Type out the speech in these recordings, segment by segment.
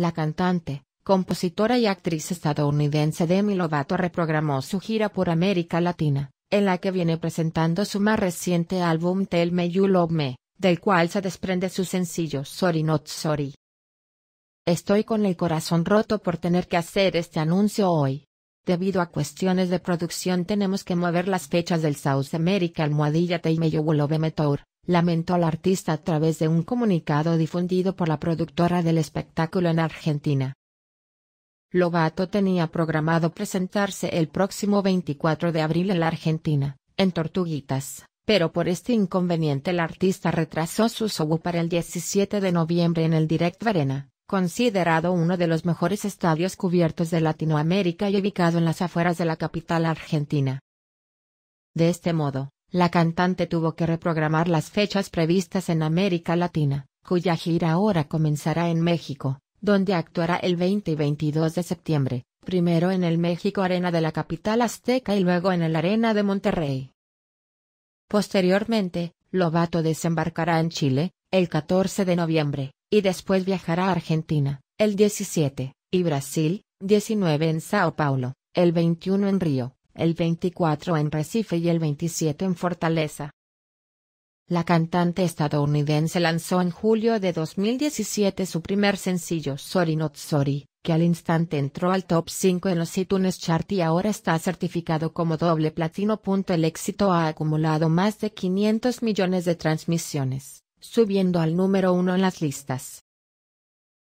La cantante, compositora y actriz estadounidense Demi Lovato reprogramó su gira por América Latina, en la que viene presentando su más reciente álbum Tell Me You Love Me, del cual se desprende su sencillo Sorry Not Sorry. Estoy con el corazón roto por tener que hacer este anuncio hoy. Debido a cuestiones de producción tenemos que mover las fechas del South America almohadilla Me You Love Me Tour, lamentó la artista a través de un comunicado difundido por la productora del espectáculo en Argentina. Lobato tenía programado presentarse el próximo 24 de abril en la Argentina, en Tortuguitas, pero por este inconveniente el artista retrasó su show para el 17 de noviembre en el Direct Arena, considerado uno de los mejores estadios cubiertos de Latinoamérica y ubicado en las afueras de la capital argentina. De este modo, la cantante tuvo que reprogramar las fechas previstas en América Latina, cuya gira ahora comenzará en México, donde actuará el 20 y 22 de septiembre, primero en el México Arena de la capital azteca y luego en el Arena de Monterrey. Posteriormente, Lobato desembarcará en Chile, el 14 de noviembre, y después viajará a Argentina, el 17, y Brasil, 19 en Sao Paulo, el 21 en Río, el 24 en Recife y el 27 en Fortaleza. La cantante estadounidense lanzó en julio de 2017 su primer sencillo Sorry Not Sorry, que al instante entró al top 5 en los iTunes Chart y ahora está certificado como doble platino. El éxito ha acumulado más de 500 millones de transmisiones, subiendo al número uno en las listas.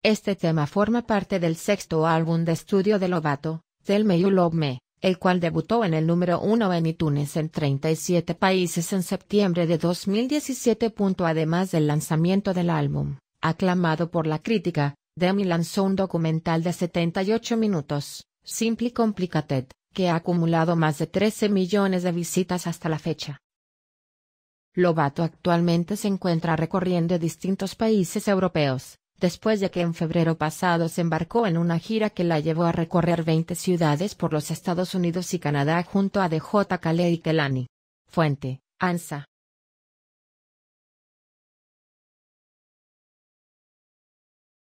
Este tema forma parte del sexto álbum de estudio de Lovato, Tell Me You Love Me, el cual debutó en el número 1 en iTunes en 37 países en septiembre de 2017. Además del lanzamiento del álbum, aclamado por la crítica, Demi lanzó un documental de 78 minutos, Simply Complicated, que ha acumulado más de 13 millones de visitas hasta la fecha. Lobato actualmente se encuentra recorriendo distintos países europeos, después de que en febrero pasado se embarcó en una gira que la llevó a recorrer 20 ciudades por los Estados Unidos y Canadá junto a DJ Khaled y Kelani. Fuente, ANSA.